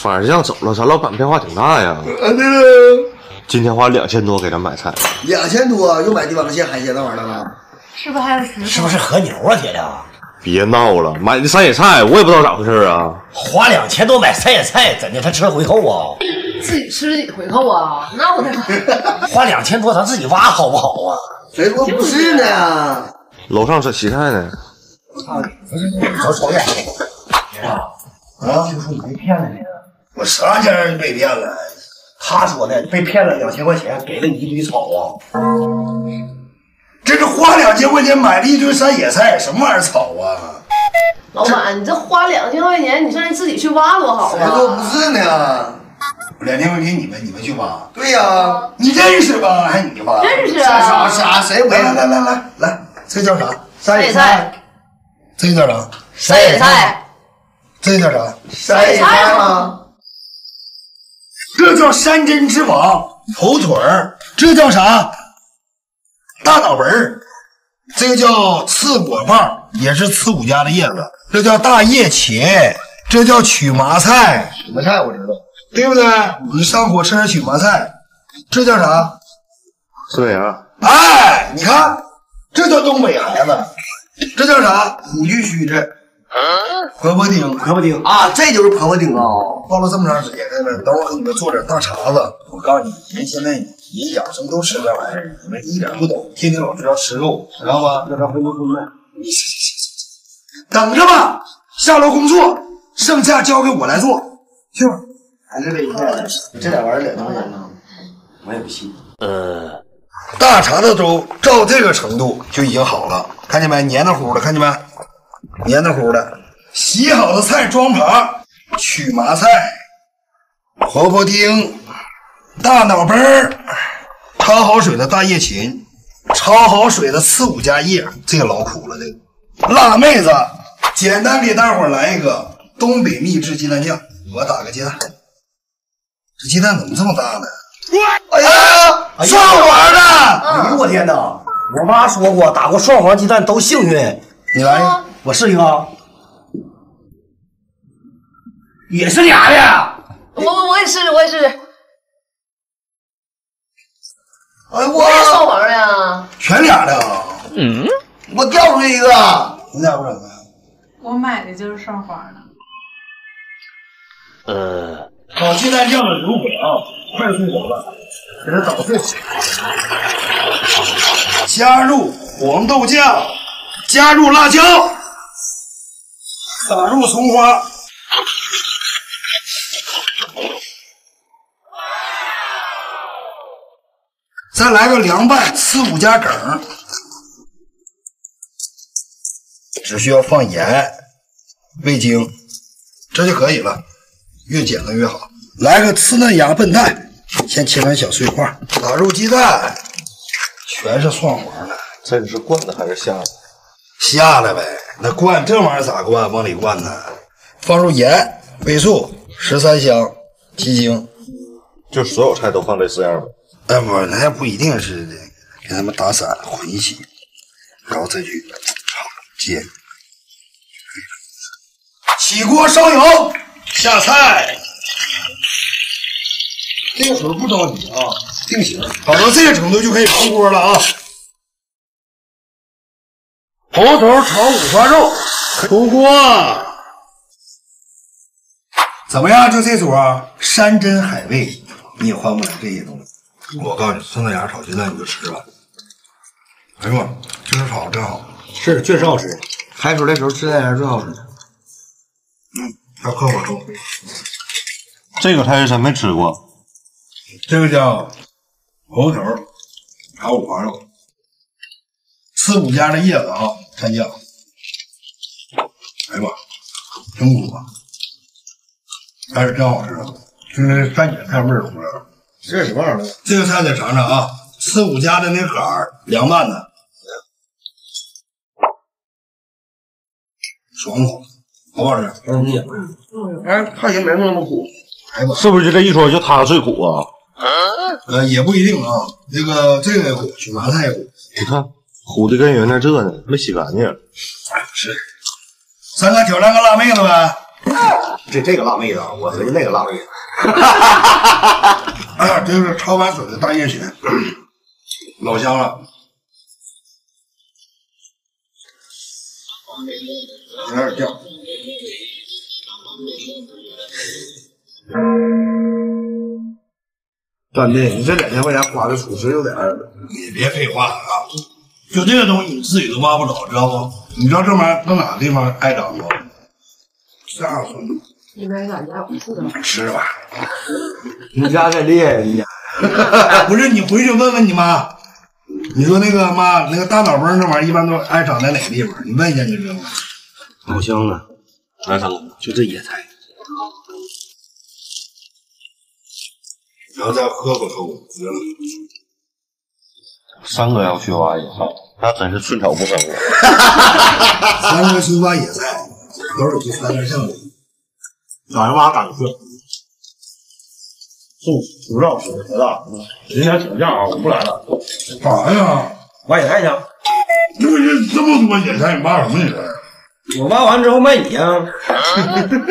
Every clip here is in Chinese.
反而酱走了，咱老板变化挺大呀。啊，对了，今天花两千多给咱买菜，两千多又买帝王蟹、海鲜那玩意儿了。是不是还有石头？是不是和牛啊，铁亮？别闹了，买的山野菜我也不知道咋回事啊。花两千多买山野菜，怎的？他吃了回扣啊？自己吃自己回扣啊？闹的吧？花两千多，咱自己挖好不好啊？谁说不是呢？楼上是洗菜呢，走瞅眼。啊，听说你被骗了呢？我啥钱被骗了？他说的被骗了两千块钱，给了你一堆草啊。这是花两千块钱买了一堆山野菜，什么玩意儿草啊？老板，你这花两千块钱，你上人自己去挖多好谁说啊！不是呢？两千块钱你们你们去挖？对呀、你认识吧？还你挖？认识啥啊啥谁不认识？来来来来来，这叫啥？山野菜，这叫啥？山野菜，这叫啥？山野菜吗？这叫山珍之王，头腿儿。这叫啥？大脑门儿。这个叫刺果棒，也是刺五家的叶子。这叫大叶茄，这叫曲麻菜。曲麻菜我知道，对不对？你上火吃点曲麻菜。这叫啥？是这样。哎，你看，这叫东北孩子。这叫啥？虎踞须子。婆婆丁，婆婆丁啊，这就是婆婆丁啊！泡了这么长时间在那，等我给你们做点大碴子。我告诉你，人现在人养生都吃这玩意儿，你们一点不懂，天天老知道吃肉，知道吧？要这回头婚的，你行行行行行，等着吧，下楼工作，剩下交给我来做，去吧。还是这一片，这俩玩意儿两千块钱呢，我也不信。呃，大碴子粥照这个程度就已经好了，看见没？黏的糊的，看见没？黏糊糊的。洗好的菜装盘，曲麻菜、婆婆丁、大脑杯儿，焯好水的大叶芹，焯好水的刺五加叶，这个老苦了，这个。辣妹子，简单给大伙儿来一个东北秘制鸡蛋酱，我打个鸡蛋。这鸡蛋怎么这么大呢？哎呀，双黄的！哎呦我天哪！我妈说过，打过双黄鸡蛋都幸运。你来一个，我试一个啊，也是俩的。我我我也试试，我也试试，哎我也双黄的呀。全俩的啊！嗯，我掉出去一个，你俩不整啊？我买的就是双黄的。呃，炒鸡蛋酱的流水啊，快速手了，给它捣碎，加入黄豆酱，加入辣椒，撒入葱花，再来个凉拌四五加梗，只需要放盐、味精，这就可以了。越简单越好。来个刺嫩芽笨蛋，先切成小碎块，打入鸡蛋，全是蒜黄的，这个是灌的还是下的？下来呗。那灌这玩意儿咋灌？往里灌呢？放入盐、味素、十三香、鸡精。就所有菜都放这四样呗。哎不，那不一定是的，给他们打散混一起，然后再去炒煎。起锅烧油，下菜。这个时候不着急啊，定型，炒到这个程度就可以出锅了啊。红头炒五花肉，出锅。怎么样？就这桌啊，山珍海味，你也换不来这些东西。我告诉你，酸菜芽炒鸡蛋你就吃吧。哎呦妈，这时候炒的真好。是确实好吃。开出来的时候吃菜芽最好吃。嗯，还有靠火粥，这个菜是真没吃过。这个叫猴头炒五花肉，四五家的叶子啊，蘸酱。哎呀妈，真苦啊！但是真好吃啊，就是番茄菜味儿出来了。这是什么玩意儿？这个菜得尝尝啊，四五家的那杆儿凉拌的，爽口，好不好吃？嗯，哎，还行，没那么苦。哎呀妈，是不是就这一桌就它最苦啊？呃，也不一定啊。那个这个也苦，曲麻菜也苦。你看糊的跟原来这呢，没洗干净。哎，是。三哥挑战个辣妹子呗？这这个辣妹子，我合计那个辣妹子。哎呀，这是超白水的大叶雪，老香了。有点掉。干弟，你这两千块钱花的属实有点儿。你别废话了啊！就这个东西你自己都挖不着，知道不？你知道这玩意儿搁哪个地方爱长不？吓死你！你没感觉我吃的？吃吧。你家这厉害，你家。不是你回去问问你妈，你说那个妈，那个大脑崩这玩意儿一般都爱长在哪个地方？你问一下你就知道了。老乡了，来三个，就这野菜，然后再喝口粥，得了。三哥要去挖野菜，那真是寸草不生啊！三哥去挖野菜，都是去三根项目。早上挖赶课。送不知道谁多大？人家请假啊，我不来了。干啥呀？挖野菜去。这不是这么多野菜，你挖什么野菜？我挖完之后卖你啊！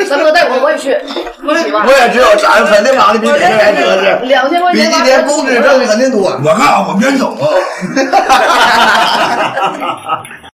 三哥带我，我也去，一起吧我。也知道咱肯定挖的比别人还合适，两千块钱比今年工资挣的肯定多。我干啥？我边走啊！